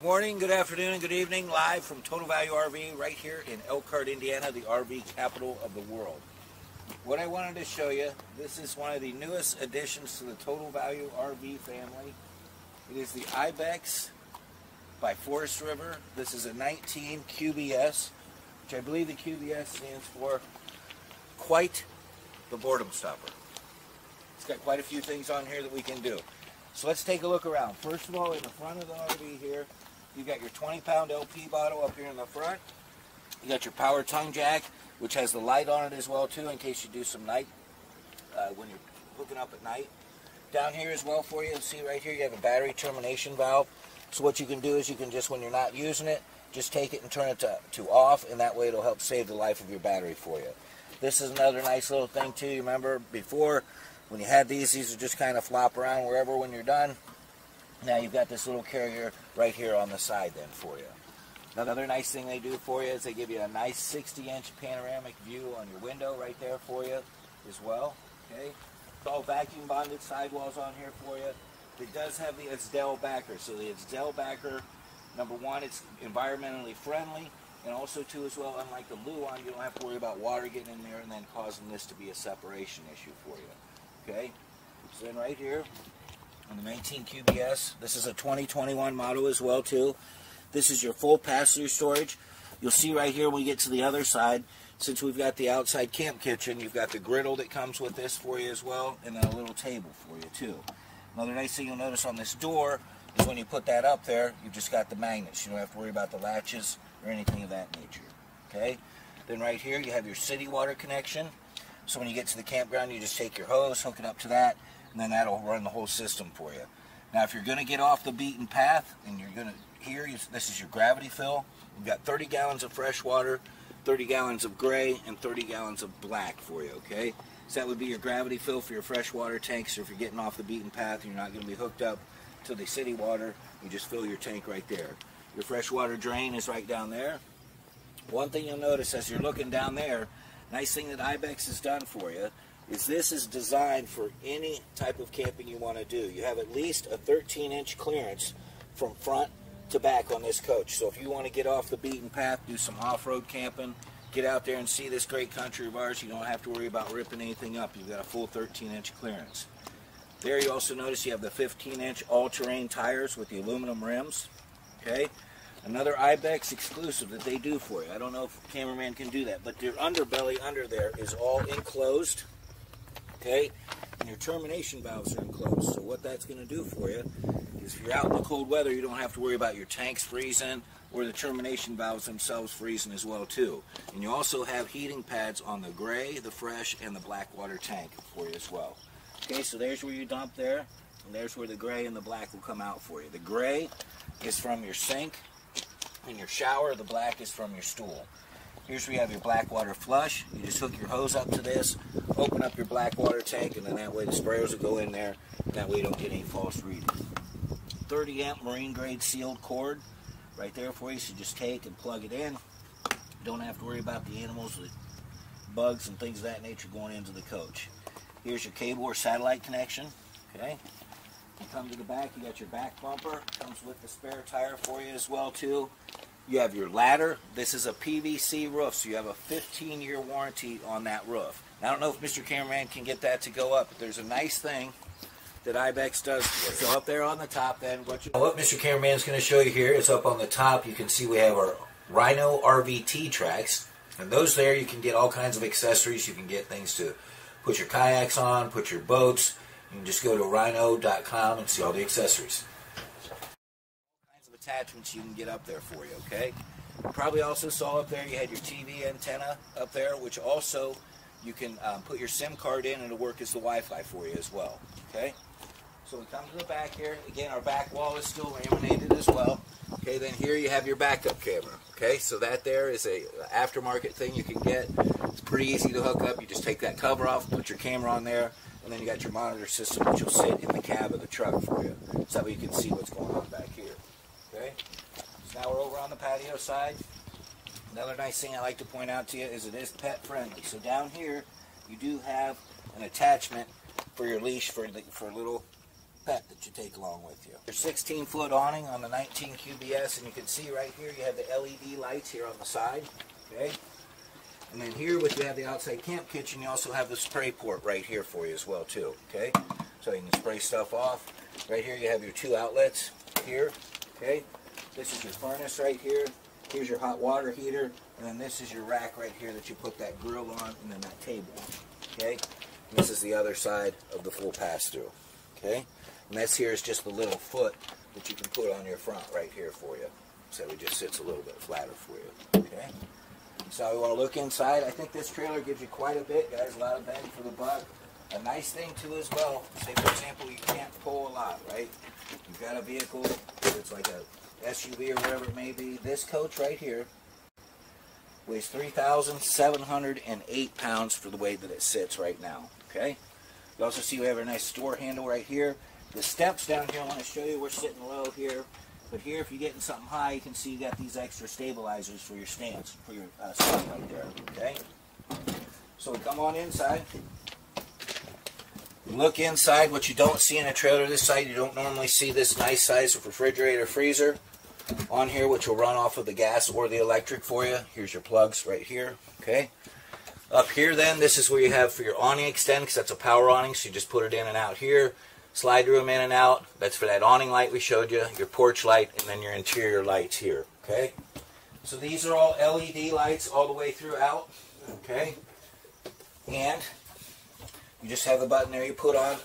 Morning, good afternoon, and good evening, live from Total Value RV right here in Elkhart, Indiana, the RV capital of the world. What I wanted to show you, this is one of the newest additions to the Total Value RV family. It is the Ibex by Forest River. This is a 19 QBS, which I believe the QBS stands for Quite the Boredom Stopper. It's got quite a few things on here that we can do. So let's take a look around. First of all, in the front of the RV here, you got your 20 pound LP bottle up here in the front. You got your power tongue jack, which has the light on it as well too, in case you do some night, uh, when you're hooking up at night. Down here as well for you, see right here, you have a battery termination valve. So what you can do is you can just, when you're not using it, just take it and turn it to, to off, and that way it'll help save the life of your battery for you. This is another nice little thing too. You remember before, when you had these, these would just kind of flop around wherever when you're done. Now you've got this little carrier right here on the side then for you. Another nice thing they do for you is they give you a nice 60 inch panoramic view on your window right there for you as well. Okay, It's all vacuum bonded sidewalls on here for you. It does have the Azdel backer. So the Azdel backer, number one, it's environmentally friendly. And also too as well, unlike the Luan, you don't have to worry about water getting in there and then causing this to be a separation issue for you. Okay, so then right here, on the 19 QBS. This is a 2021 model as well too. This is your full pass-through storage. You'll see right here when we get to the other side, since we've got the outside camp kitchen, you've got the griddle that comes with this for you as well, and then a little table for you too. Another nice thing you'll notice on this door is when you put that up there, you've just got the magnets. You don't have to worry about the latches or anything of that nature. Okay? Then right here you have your city water connection. So when you get to the campground, you just take your hose, hook it up to that, and then that'll run the whole system for you. Now, if you're going to get off the beaten path, and you're going to, here, this is your gravity fill. You've got 30 gallons of fresh water, 30 gallons of gray, and 30 gallons of black for you, okay? So that would be your gravity fill for your freshwater tanks. So if you're getting off the beaten path, and you're not going to be hooked up to the city water. You just fill your tank right there. Your freshwater drain is right down there. One thing you'll notice as you're looking down there, nice thing that Ibex has done for you is this is designed for any type of camping you want to do. You have at least a 13 inch clearance from front to back on this coach. So if you want to get off the beaten path, do some off-road camping, get out there and see this great country of ours, you don't have to worry about ripping anything up. You've got a full 13 inch clearance. There you also notice you have the 15 inch all-terrain tires with the aluminum rims. Okay. Another Ibex exclusive that they do for you. I don't know if cameraman can do that, but their underbelly under there is all enclosed okay? And your termination valves are enclosed. So what that's going to do for you is if you're out in the cold weather, you don't have to worry about your tanks freezing or the termination valves themselves freezing as well too. And you also have heating pads on the gray, the fresh, and the black water tank for you as well. Okay, so there's where you dump there, and there's where the gray and the black will come out for you. The gray is from your sink and your shower, the black is from your stool. Here's where you have your black water flush. You just hook your hose up to this, open up your black water tank, and then that way the sprayers will go in there. that way you don't get any false readings. 30 amp marine grade sealed cord right there for you. So just take and plug it in. Don't have to worry about the animals, the bugs and things of that nature going into the coach. Here's your cable or satellite connection. Okay. You come to the back, you got your back bumper. Comes with the spare tire for you as well too. You have your ladder. This is a PVC roof, so you have a 15-year warranty on that roof. Now, I don't know if Mr. Cameraman can get that to go up, but there's a nice thing that Ibex does. So up there on the top, then what, you, what Mr. Cameraman is going to show you here is up on the top. You can see we have our Rhino RVT tracks, and those there you can get all kinds of accessories. You can get things to put your kayaks on, put your boats. You can just go to rhino.com and see all the accessories attachments you can get up there for you, okay? Probably also saw up there you had your TV antenna up there, which also you can um, put your SIM card in and it'll work as the Wi-Fi for you as well, okay? So we come to the back here. Again, our back wall is still laminated as well. Okay, then here you have your backup camera. Okay, so that there is a aftermarket thing you can get. It's pretty easy to hook up. You just take that cover off, put your camera on there, and then you got your monitor system which will sit in the cab of the truck for you. So that way you can see what's going on back now we're over on the patio side. Another nice thing I like to point out to you is it is pet friendly. So down here, you do have an attachment for your leash for the, for little pet that you take along with you. Your 16 foot awning on the 19 QBS and you can see right here you have the LED lights here on the side. Okay. And then here with you have the outside camp kitchen you also have the spray port right here for you as well too. Okay. So you can spray stuff off. Right here you have your two outlets here. Okay. This is your furnace right here. Here's your hot water heater. And then this is your rack right here that you put that grill on and then that table Okay. And this is the other side of the full pass-through. Okay. And this here is just the little foot that you can put on your front right here for you. So it just sits a little bit flatter for you. Okay. So we want to look inside. I think this trailer gives you quite a bit, guys. A lot of bang for the buck. A nice thing too as well. Say for example, you can't pull a lot, right? You've got a vehicle. It's like SUV or whatever it may be. This coach right here weighs 3,708 pounds for the way that it sits right now. Okay. You also see we have a nice store handle right here. The steps down here, I want to show you, we're sitting low here. But here, if you're getting something high, you can see you got these extra stabilizers for your stance, for your uh, right there. Okay. So we come on inside. Look inside. What you don't see in a trailer this side, you don't normally see this nice size of refrigerator freezer on here, which will run off of the gas or the electric for you. Here's your plugs right here. Okay. Up here then, this is where you have for your awning extend, because that's a power awning, so you just put it in and out here. Slide room in and out. That's for that awning light we showed you, your porch light, and then your interior lights here. Okay. So these are all LED lights all the way throughout. Okay. And you just have the button there you put on.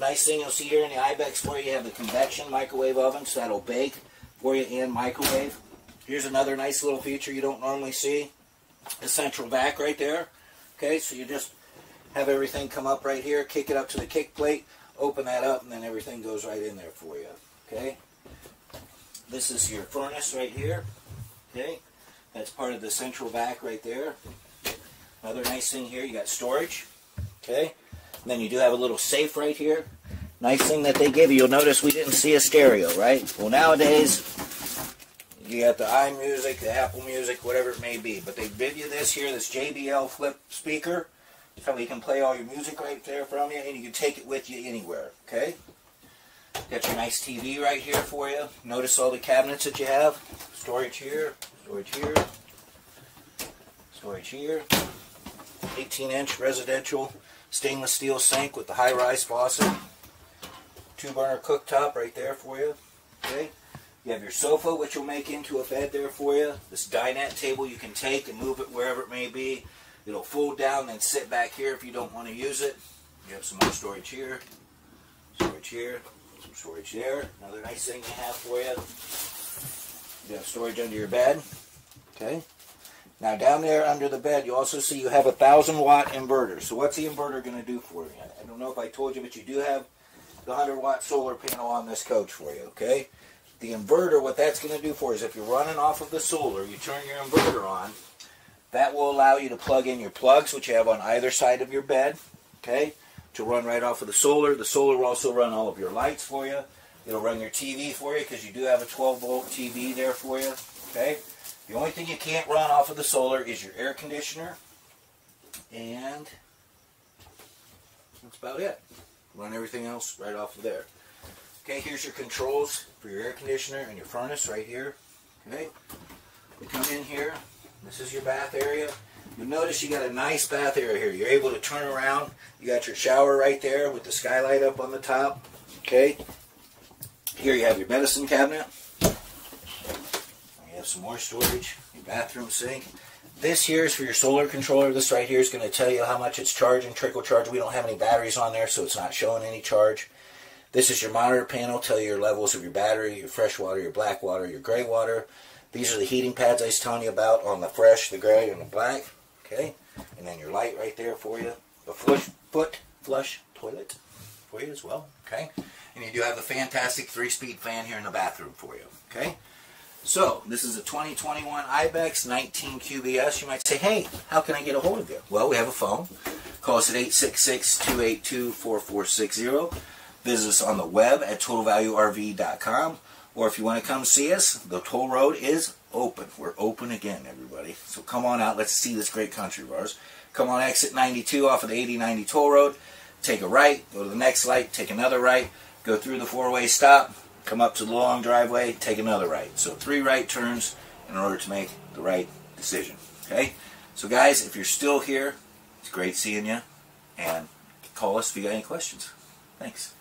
Nice thing you'll see here in the Ibex you, you have the convection microwave oven, so that'll bake for you and microwave. Here's another nice little feature you don't normally see. The central vac right there. Okay, so you just have everything come up right here, kick it up to the kick plate, open that up, and then everything goes right in there for you. Okay. This is your furnace right here. Okay. That's part of the central vac right there. Another nice thing here, you got storage. Okay. And then you do have a little safe right here. Nice thing that they give you. You'll notice we didn't see a stereo, right? Well, nowadays, you got the iMusic, the Apple Music, whatever it may be. But they give you this here, this JBL flip speaker. So you can play all your music right there from you, and you can take it with you anywhere, okay? Got your nice TV right here for you. Notice all the cabinets that you have. Storage here, storage here, storage here. 18-inch residential stainless steel sink with the high-rise faucet two burner cooktop right there for you. Okay. You have your sofa, which will make into a bed there for you. This dinette table you can take and move it wherever it may be. It'll fold down and sit back here if you don't want to use it. You have some more storage here, storage here, some storage there. Another nice thing they have for you. You have storage under your bed. Okay. Now down there under the bed, you also see you have a thousand watt inverter. So what's the inverter going to do for you? I don't know if I told you, but you do have the 100 watt solar panel on this coach for you, okay? The inverter, what that's going to do for you is if you're running off of the solar, you turn your inverter on, that will allow you to plug in your plugs, which you have on either side of your bed, okay, to run right off of the solar. The solar will also run all of your lights for you. It'll run your TV for you because you do have a 12 volt TV there for you, okay? The only thing you can't run off of the solar is your air conditioner, and that's about it run everything else right off of there. Okay, here's your controls for your air conditioner and your furnace right here. Okay, we come in here. This is your bath area. You'll notice you got a nice bath area here. You're able to turn around. You got your shower right there with the skylight up on the top. Okay. Here you have your medicine cabinet. You have some more storage. Your bathroom sink. This here is for your solar controller. This right here is going to tell you how much it's charging, trickle charge. We don't have any batteries on there, so it's not showing any charge. This is your monitor panel, tell you your levels of your battery, your fresh water, your black water, your gray water. These are the heating pads I was telling you about on the fresh, the gray, and the black. Okay, and then your light right there for you. The flush, foot flush toilet for you as well. Okay, and you do have the fantastic three-speed fan here in the bathroom for you. Okay. So, this is a 2021 IBEX 19 QBS. You might say, hey, how can I get a hold of you? Well, we have a phone. Call us at 866-282-4460. Visit us on the web at totalvaluerv.com. Or if you want to come see us, the toll road is open. We're open again, everybody. So come on out. Let's see this great country of ours. Come on exit 92 off of the 8090 toll road. Take a right. Go to the next light. Take another right. go through the four-way stop, come up to the long driveway, take another right. So three right turns in order to make the right decision. Okay? So guys, if you're still here, it's great seeing you, and call us if you got any questions. Thanks.